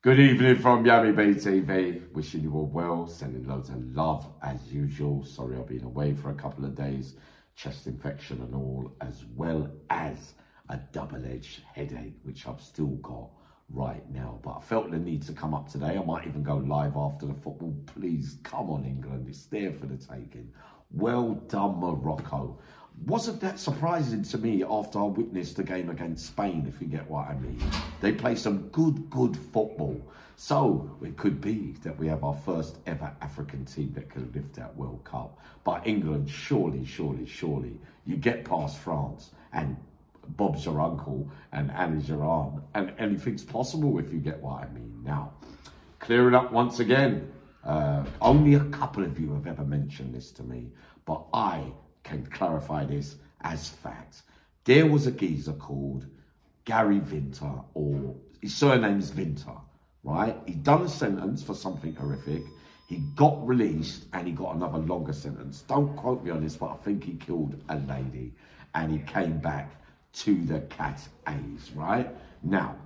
Good evening from Yammy B TV. Wishing you all well, sending loads of love as usual. Sorry I've been away for a couple of days. Chest infection and all, as well as a double-edged headache, which I've still got right now. But I felt the need to come up today. I might even go live after the football. Please, come on England. It's there for the taking. Well done, Morocco wasn't that surprising to me after I witnessed the game against Spain, if you get what I mean. They play some good, good football. So it could be that we have our first ever African team that can lift that World Cup. But England, surely, surely, surely, you get past France and Bob's your uncle and Annie's your aunt and anything's possible if you get what I mean. Now, clear it up once again. Uh, only a couple of you have ever mentioned this to me, but I can clarify this as fact. There was a geezer called Gary Vinter, or his surname's Vinter, right? He'd done a sentence for something horrific. He got released and he got another longer sentence. Don't quote me on this, but I think he killed a lady and he came back to the cat A's, right? Now,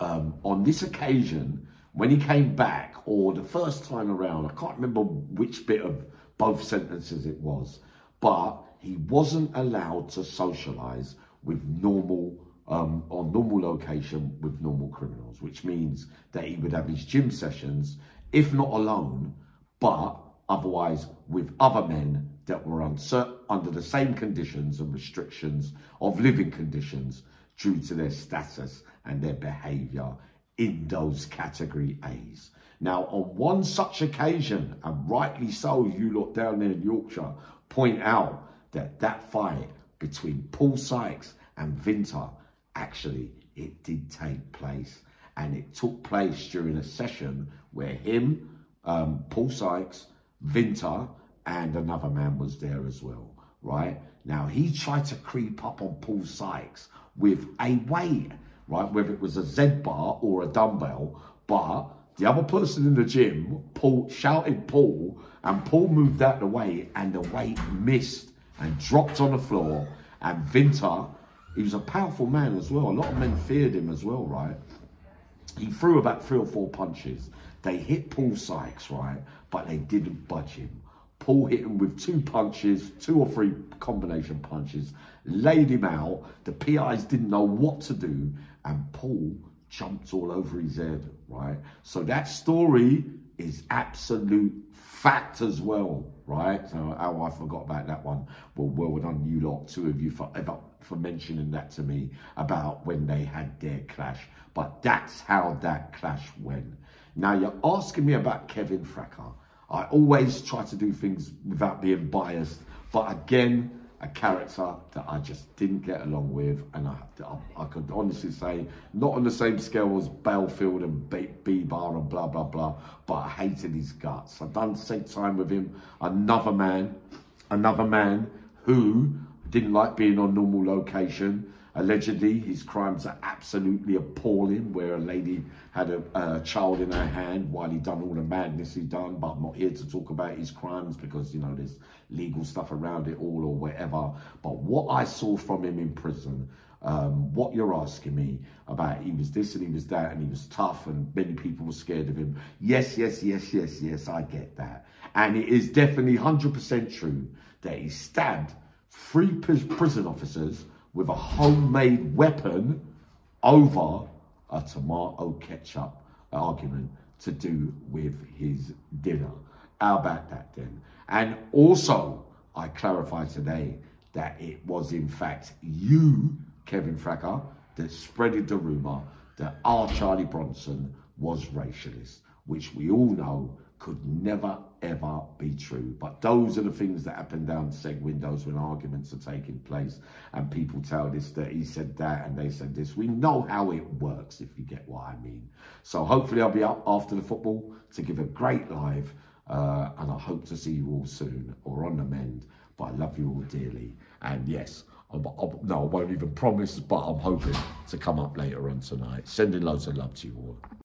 um, on this occasion, when he came back, or the first time around, I can't remember which bit of both sentences it was, but he wasn't allowed to socialize with normal um, on normal location with normal criminals, which means that he would have his gym sessions, if not alone, but otherwise with other men that were under the same conditions and restrictions of living conditions due to their status and their behaviour in those category A's. Now, on one such occasion, and rightly so, you look down there in Yorkshire, point out that that fight between Paul Sykes and Vinter, actually, it did take place. And it took place during a session where him, um, Paul Sykes, Vinter, and another man was there as well, right? Now, he tried to creep up on Paul Sykes with a weight, right? Whether it was a Z bar or a dumbbell, but the other person in the gym, Paul, shouted Paul, and Paul moved out the way, and the weight missed and dropped on the floor. And Vinter, he was a powerful man as well. A lot of men feared him as well, right? He threw about three or four punches. They hit Paul Sykes, right? But they didn't budge him. Paul hit him with two punches, two or three combination punches, laid him out. The PIs didn't know what to do, and Paul jumped all over his head, right? So that story is absolute fact as well, right? So oh, I forgot about that one. Well, well done you lot, two of you for for mentioning that to me about when they had their clash. But that's how that clash went. Now you're asking me about Kevin Thacker. I always try to do things without being biased, but again, a character that I just didn't get along with, and I, I, I could honestly say not on the same scale as Bellfield and B, Bar blah blah blah, but I hated his guts. I done take time with him. Another man, another man who didn't like being on normal location. Allegedly, his crimes are absolutely appalling, where a lady had a, a, child in her hand while he done all the madness he done. But I'm not here to talk about his crimes because, you know, there's legal stuff around it all or whatever. But what I saw from him in prison, um, what you're asking me about, he was this and he was that and he was tough and many people were scared of him. Yes, yes, yes, yes, yes, I get that. And it is definitely 100% true that he stabbed three prison officers with a homemade weapon over a tomato ketchup argument to do with his dinner. How about that then? And also, I clarify today that it was in fact you, Kevin Thacker, that spreaded the rumour that our Charlie Bronson was racialist, which we all know could never ever be true. But those are the things that happen down seg windows when arguments are taking place and people tell this that he said that and they said this. We know how it works, if you get what I mean. So hopefully I'll be up after the football to give a great live uh, and I hope to see you all soon or on the mend. But I love you all dearly. And yes, I'm, I'm, no, I won't even promise, but I'm hoping to come up later on tonight. Sending loads of love to you all.